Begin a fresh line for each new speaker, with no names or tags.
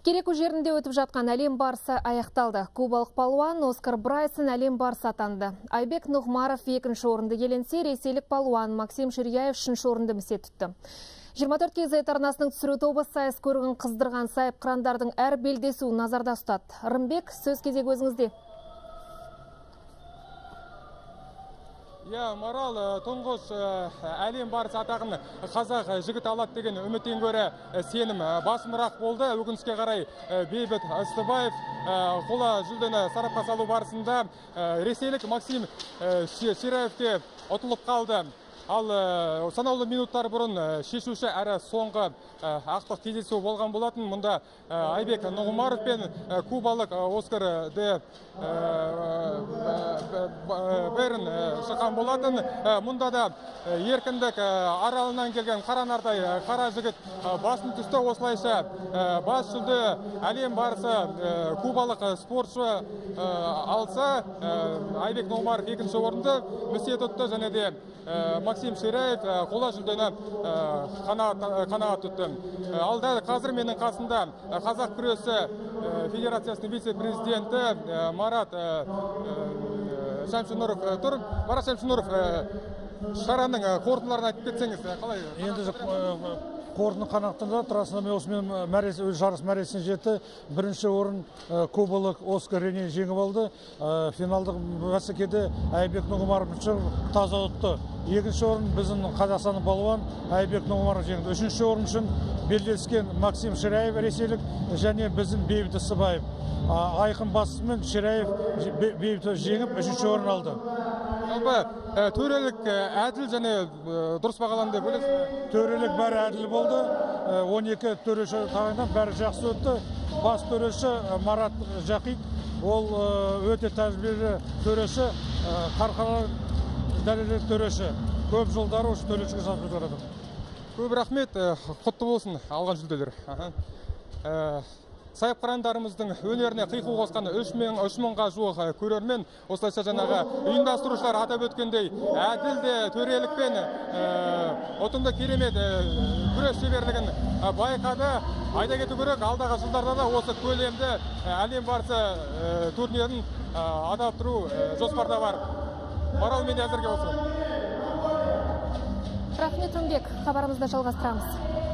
Кереку жерінде өтіп жатқан әлем барысы аяқталды. Кубалық палуан Оскар Брайсон әлем барысы атанды. Айбек Нұғмаров екінші орынды еленсе, ресейлік палуан Максим Ширяев үшінші орынды місе тұтты. 24 кезет арнасының түсіру тобы сайыс көрігін қыздырған сайып қырандардың әр белдесуін назарда ұстады. Рымбек, сөз кезек өзіңізде.
Иә марал тұңғыш әлем барысы атағын қазақ жігіт алады деген үміттен гөрі сенім басымырақ болды. Өкінішке қарай бейбіт ыстыбаев қола жүлдені сарапқа салу барысында ресейлік максим шираевке ұтылып қалды. Ал санаулы минуттар бұрын шешуші әрі соңғы ақтық кездесу болған болатын. Мұнда айбек нұғымаров пен кубалық оскар де берн шыққан болатын. Мұнда да еркіндік аралынан келген қара нардай қара жігіт басын түсті. Осылайша бас жүлде әлем барысы кубалық спортшы алса айбек нұғымаров екінші орынды місе тұтты және де максим шираев қола жүлдені қанағат тұтты ал дәл қазір менің қасында қазақ күресі федерациясының вице президенті марат шәмшінұров тұр. Марат шәмшінұров шараның қорытындыларын айтып кетсеңіз қалай?
Енді қорытынды қанағаттандырады трасса осымен жарыс мәресіне жетті. Бірінші орын кубалық оскар рене жеңіп алды. Финалдық бәсекеде айбек нұғымаров таза ұтты. Екінші орын біздің қазақстанның балуан айбек нұғымаров жеңді. Үшінші орын үшін белдескен максим ширяев ресейлік және біздің бейбіт ысыбаев. Айқын басысымен ширяев бейбіт жеңіп үшінші орын алды.
Жалпы төрелік әділ және дұрыс бағаланды деп ойлайсыз?
Төрелік бәрі әділ болды. 12 төреші тағайындап бәрі жақсы өтті. Бас төреші марат жақит ол өте тәжірибелі төреші. Қарқаралы дәрежелі төреші көп жылдары осы төрешіге жасап жатыр
көп рахмет құтты болсын алған жүлделер. Сайып қырандарымыздың өнеріне қиқу қосқан үш мың үш мыңға жуық көрермен осылайша жаңағы ұйымдастырушылар атап өткендей әділ де төрелікпен ұтымды керемет күрес шеберлігін байқады. Айта кету керек алдағы жылдарда да осы көлемді әлем барысы турнирін адаттыру жоспарда бар. Марал менде әзірге осы
рахмет рымбек хабарымызды жалғастырамыз.